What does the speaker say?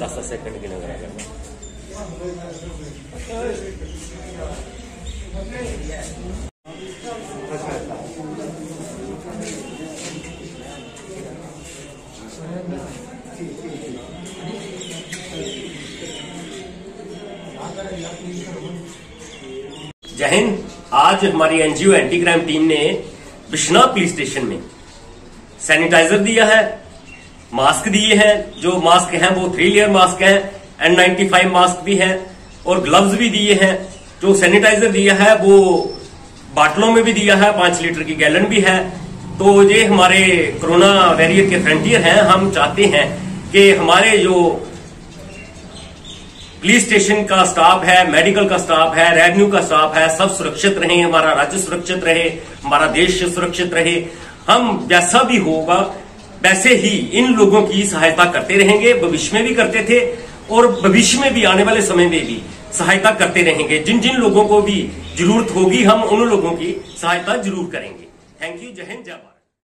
दस दस सेकंड की लग जय हिंद। आज हमारी एनजीओ एंटी क्राइम टीम ने बिश्नाह पुलिस स्टेशन में। सैनिटाइजर दिया है मास्क दिए हैं, जो मास्क हैं वो थ्री लेयर मास्क हैं एन नाइन्टी फाइव मास्क भी हैं, और ग्लव्स भी दिए हैं। जो सैनिटाइजर दिया है वो बाटलों में भी दिया है, पाँच लीटर की गैलन भी है। तो ये हमारे कोरोना वैरियर के फ्रंटियर हैं। हम चाहते हैं कि हमारे जो पुलिस स्टेशन का स्टाफ है, मेडिकल का स्टाफ है, रेवेन्यू का स्टाफ है, सब सुरक्षित रहे, हमारा राज्य सुरक्षित रहे, हमारा देश सुरक्षित रहे। हम जैसा भी होगा, वैसे ही इन लोगों की सहायता करते रहेंगे, भविष्य में भी करते थे और भविष्य में भी, आने वाले समय में भी सहायता करते रहेंगे। जिन जिन लोगों को भी ज़रूरत होगी, हम उन लोगों की सहायता ज़रूर करेंगे। थैंक यू जय हिंद जय भारत